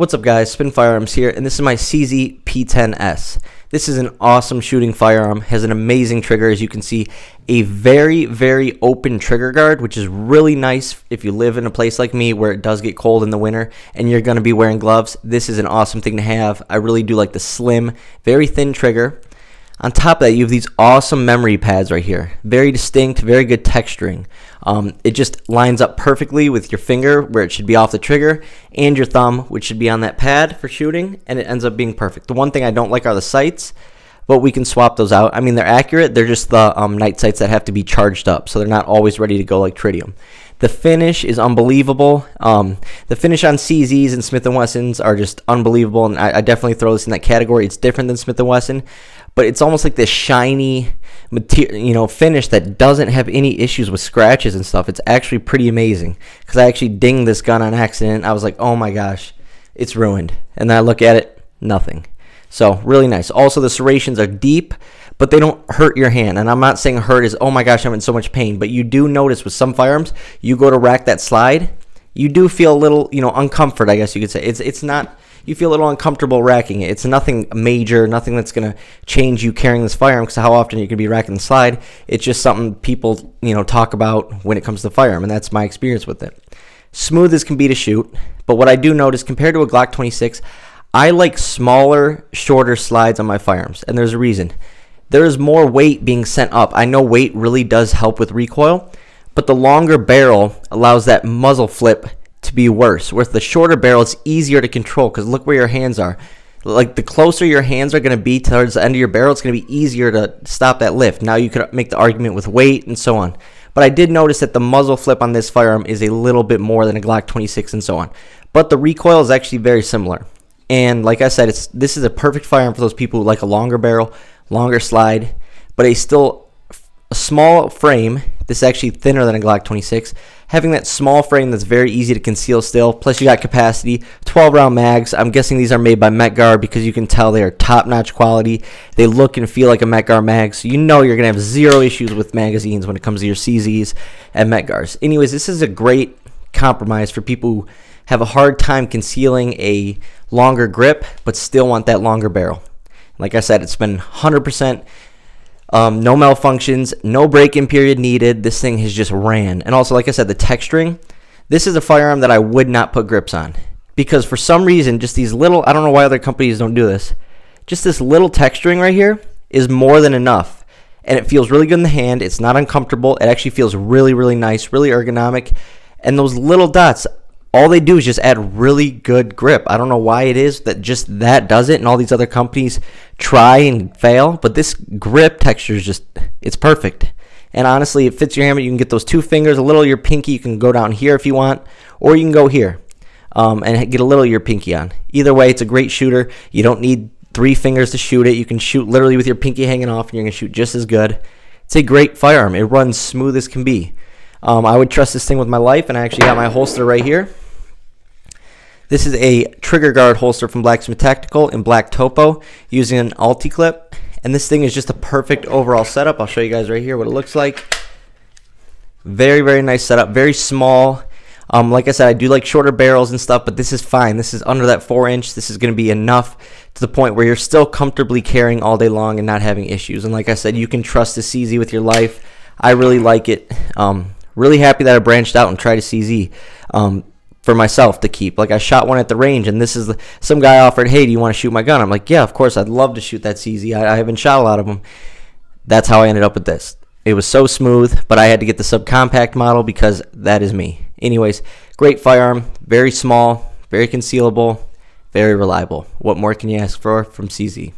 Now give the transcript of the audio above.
What's up guys, Spin Firearms here, and this is my CZ P10S. This is an awesome shooting firearm, has an amazing trigger as you can see, a very, very open trigger guard, which is really nice if you live in a place like me where it does get cold in the winter and you're going to be wearing gloves. This is an awesome thing to have. I really do like the slim, very thin trigger. On top of that, you have these awesome memory pads right here. Very distinct, very good texturing. Um, it just lines up perfectly with your finger where it should be off the trigger and your thumb, which should be on that pad for shooting, and it ends up being perfect. The one thing I don't like are the sights, but we can swap those out. I mean, they're accurate. They're just the um, night sights that have to be charged up, so they're not always ready to go like tritium. The finish is unbelievable. Um, the finish on CZs and Smith & Wessons are just unbelievable, and I, I definitely throw this in that category. It's different than Smith & Wesson, but it's almost like this shiny material, you know, finish that doesn't have any issues with scratches and stuff. It's actually pretty amazing because I actually dinged this gun on accident. I was like, oh my gosh, it's ruined. And then I look at it, nothing. So really nice. Also, the serrations are deep, but they don't hurt your hand. And I'm not saying hurt is, oh my gosh, I'm in so much pain. But you do notice with some firearms, you go to rack that slide, you do feel a little, you know, uncomfort, I guess you could say. It's, it's not you feel a little uncomfortable racking it. It's nothing major, nothing that's going to change you carrying this firearm because how often you can be racking the slide. It's just something people, you know, talk about when it comes to the firearm, and that's my experience with it. Smooth as can be to shoot, but what I do notice compared to a Glock 26, I like smaller, shorter slides on my firearms, and there's a reason. There is more weight being sent up. I know weight really does help with recoil, but the longer barrel allows that muzzle flip to be worse. With the shorter barrel, it's easier to control because look where your hands are. Like the closer your hands are going to be towards the end of your barrel, it's going to be easier to stop that lift. Now you could make the argument with weight and so on. But I did notice that the muzzle flip on this firearm is a little bit more than a Glock 26 and so on. But the recoil is actually very similar. And like I said, it's this is a perfect firearm for those people who like a longer barrel, longer slide, but a still a small frame. This is actually thinner than a Glock 26 having that small frame that's very easy to conceal still. Plus, you got capacity, 12 round mags. I'm guessing these are made by Mec-Gar because you can tell they are top notch quality. They look and feel like a Mec-Gar mag, so you know you're going to have zero issues with magazines when it comes to your CZs and Mec-Gars. Anyways, this is a great compromise for people who have a hard time concealing a longer grip but still want that longer barrel. Like I said, it's been 100% um, no malfunctions, no break-in period needed. This thing has just ran. And also, like I said, the texturing. This is a firearm that I would not put grips on because for some reason, just these little. I don't know why other companies don't do this. Just this little texturing right here is more than enough, and it feels really good in the hand. It's not uncomfortable. It actually feels really, really nice, really ergonomic. And those little dots, all they do is just add really good grip. I don't know why it is that just that does it, and all these other companies try and fail. But this grip texture is just it's perfect. And honestly, it fits your hammer. You can get those two fingers, a little of your pinky. You can go down here if you want, or you can go here um, and get a little of your pinky on. Either way, it's a great shooter. You don't need three fingers to shoot it. You can shoot literally with your pinky hanging off, and you're gonna shoot just as good. It's a great firearm. It runs smooth as can be. Um, I would trust this thing with my life, and I actually got my holster right here. This is a trigger guard holster from Blacksmith Tactical in black topo using an UltiClip. And this thing is just a perfect overall setup. I'll show you guys right here what it looks like. Very, very nice setup. Very small. Um, like I said, I do like shorter barrels and stuff, but this is fine. This is under that 4 inch. This is going to be enough to the point where you're still comfortably carrying all day long and not having issues. And like I said, you can trust the CZ with your life. I really like it. Um, really happy that I branched out and tried a CZ um, for myself to keep. Like I shot one at the range, and this is the, some guy offered, "Hey, do you want to shoot my gun?" I'm like, "Yeah, of course. I'd love to shoot that CZ. I, I haven't shot a lot of them." That's how I ended up with this. It was so smooth, but I had to get the subcompact model because that is me. Anyways, great firearm, very small, very concealable, very reliable. What more can you ask for from CZ?